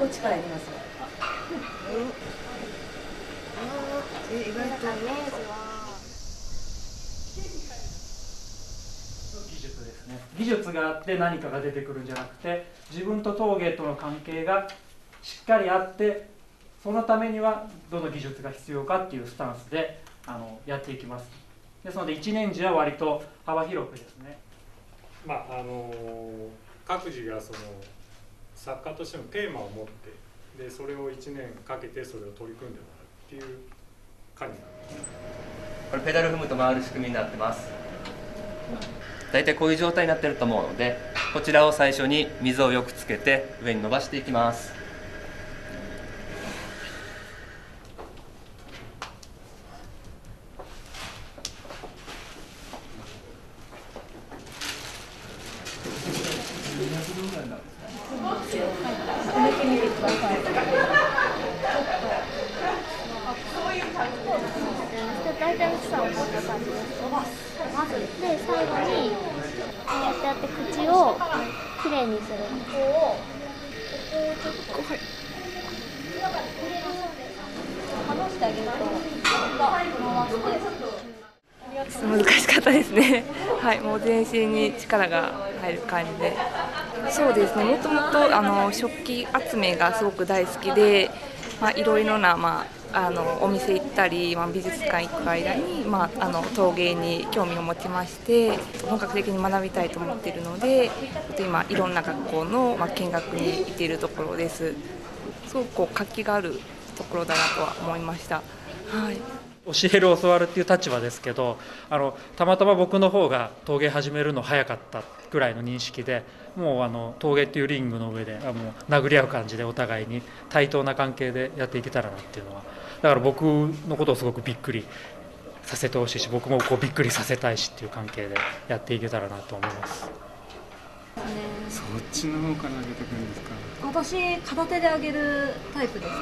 構力いりますよ。え意外と技術ですね。技術があって何かが出てくるんじゃなくて自分と陶芸との関係がしっかりあってそのためにはどの技術が必要かっていうスタンスであのやっていきます。ですので一年次は割と幅広くですね。まああの各自がその作家としてのテーマを持ってでそれを1年かけてそれを取り組んでもらうっていう感じなんです。これペダル踏むと回る仕組みになってます。大体こういう状態になってると思うのでこちらを最初に水をよくつけて上に伸ばしていきます大体薄さはこんな感じですまずで最後にこうやってやって口をきれいにするここをちょっとこう離してあげると回して難しかったですねはいもう全身に力が入る感じで。そうですね。もともとあの食器集めがすごく大好きでまあいろいろなまああのお店行ったり、まあ、美術館行く間に、まあ、あの陶芸に興味を持ちまして本格的に学びたいと思っているのでちょっと今いろんな学校の、まあ、見学に行っているところです。すごくこう活気があるところだなとは思いました。はい。教える教わるっていう立場ですけどあのたまたま僕の方が陶芸始めるの早かったぐらいの認識でもうあの陶芸っていうリングの上であもう殴り合う感じでお互いに対等な関係でやっていけたらなっていうのはだから僕のことをすごくびっくりさせてほしいし僕もこうびっくりさせたいしっていう関係でやっていけたらなと思います。そっちの方から上げてくるんですか？私片手で上げるタイプですね